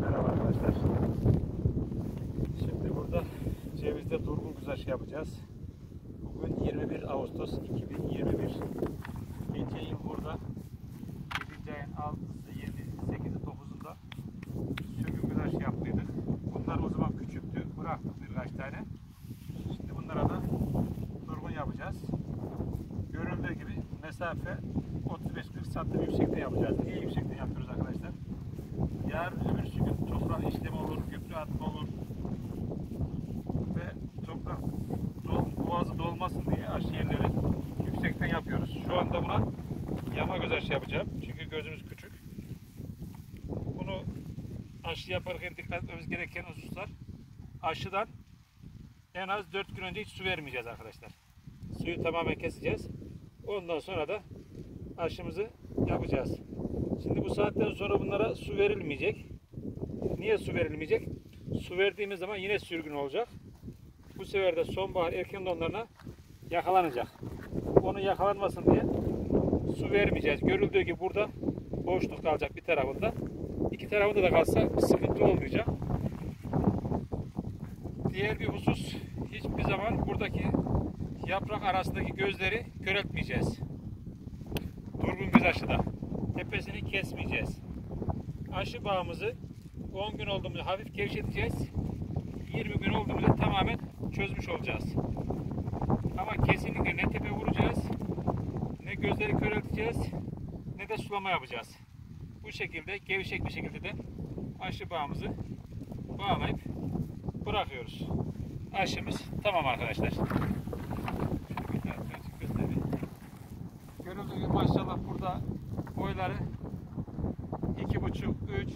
Merhaba arkadaşlar. Şimdi burada cevizde durgun güzaş yapacağız. Bugün 21 Ağustos 2021. Geçen burada 7. ayın 6'sı, 7'si, 8'i, 9'unda sürgün güzaş yaptıydık. Bunlar o zaman küçüktü. Bıraktık birkaç tane. Şimdi bunlara da durgun yapacağız. Görüldüğü gibi mesafe 35-40 santim yüksekte yapacağız. Niye yüksekte yapıyoruz? Yarın öbür gün toprak işlemi olur, gübre atma olur ve toprak dol, boğazı dolmasın diye aşı yerleri yüksekten yapıyoruz. Şu anda buna yama göz aşı yapacağım. Çünkü gözümüz küçük. Bunu aşı yaparken dikkat etmemiz gereken hususlar aşıdan en az 4 gün önce hiç su vermeyeceğiz arkadaşlar. Suyu tamamen keseceğiz. Ondan sonra da aşımızı yapacağız. Şimdi bu saatten sonra bunlara su verilmeyecek. Niye su verilmeyecek? Su verdiğimiz zaman yine sürgün olacak. Bu sefer de sonbahar erken donlarına yakalanacak. Onu yakalanmasın diye su vermeyeceğiz. Görüldüğü gibi burada boşluk kalacak bir tarafında. İki tarafında da kalsa bir sıkıntı olmayacak. Diğer bir husus hiçbir zaman buradaki yaprak arasındaki gözleri köreltmeyeceğiz. Durgun göz aşıda. Tepesini kesmeyeceğiz. Aşı bağımızı 10 gün olduğumuzda hafif gevşeteceğiz. 20 gün olduğumuzda tamamen çözmüş olacağız. Ama kesinlikle ne tepe vuracağız, ne gözleri körelteceğiz, ne de sulama yapacağız. Bu şekilde gevşek bir şekilde de aşı bağımızı bağlayıp bırakıyoruz. Aşımız tamam arkadaşlar. Görüldüğü gibi maşallah burada boyları iki buçuk, üç,